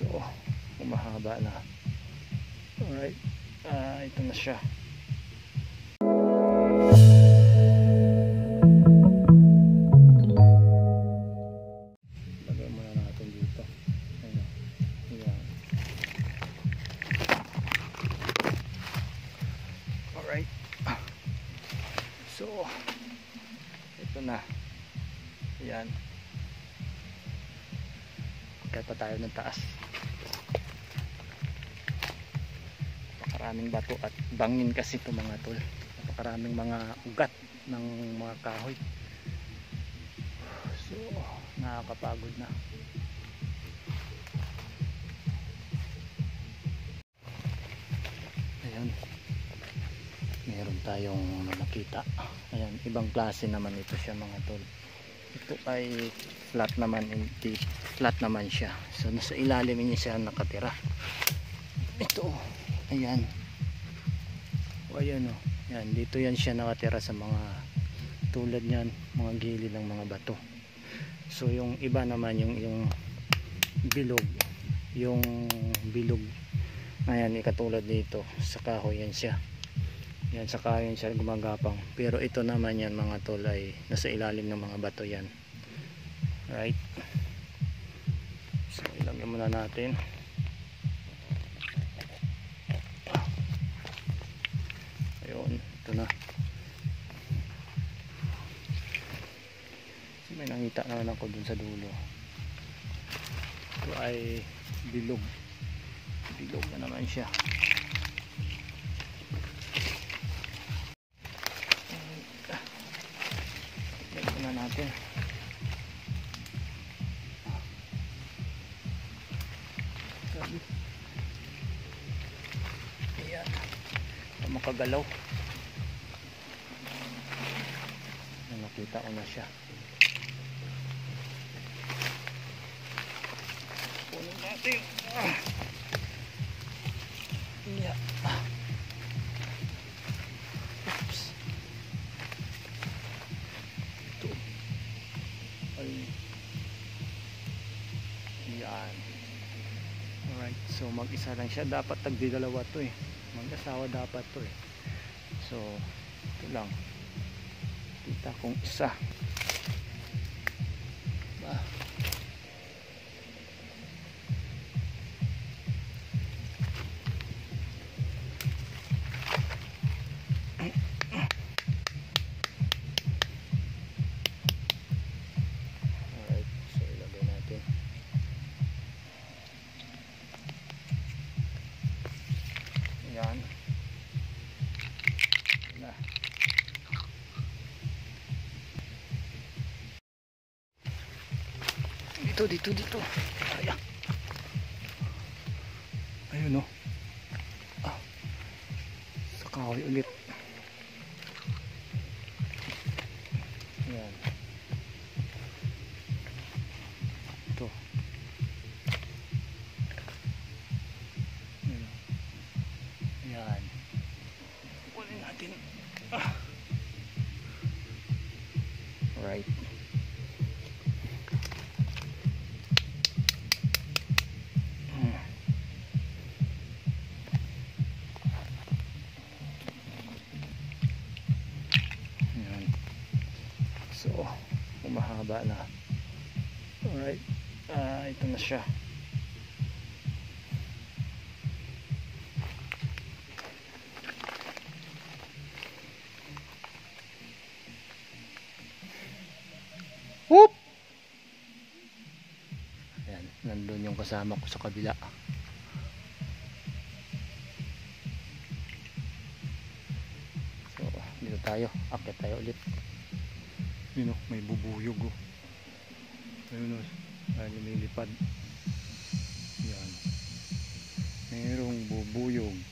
So, umahaba na. Alright. Ah, ito na siya. Ayan. Kaya pa tayo ng taas. Napakaraming bato at bangin kasi ito mga tol. Napakaraming mga ugat ng mga kahoy. So, nakakapagod na. Ayan. Meron tayong nakita. Ayan, ibang klase naman ito siya mga tol. Ito ay flat naman, hindi flat naman siya. So, nasa ilalim niya siya nakatira. Ito, ayan. O, ayan o. Ayan, dito yan siya nakatira sa mga tulad niyan, mga gilid ng mga bato. So, yung iba naman, yung, yung bilog, yung bilog, ayan, ikatulad dito, sa kahoy yan siya. Yan, sa kahoy yan siya gumagapang. Pero ito naman yan mga tol ay nasa ilalim ng mga bato yan. Right? So, ilagay muna natin. Ayun, ito na. May nakita naman ako dun sa dulo. Ito ay bilog. Bilog na naman siya. Natin. Sabi. Ayan. Makagalaw. Nakita ko na siya. Kunin natin. Ah. Yeah. Yan. Alright. So mag-isa lang siya. Dapat tagdidalawa to eh. Mag-asawa dapat to eh. So ito lang. Kita kong isa. Ba. Yan. Na. Dito, dito, dito. Ayan. Ayun o. Ah. Sa kahoy ulit. Alright. Hmm. Ayan. So, umahaba na. Alright. Ah, ito na siya. Yung kasama ko sa kabila. So, dito tayo. Akit tayo ulit. Yun o, may bubuyog o. Ayun o, ay lumilipad. Yan. Mayroong bubuyog.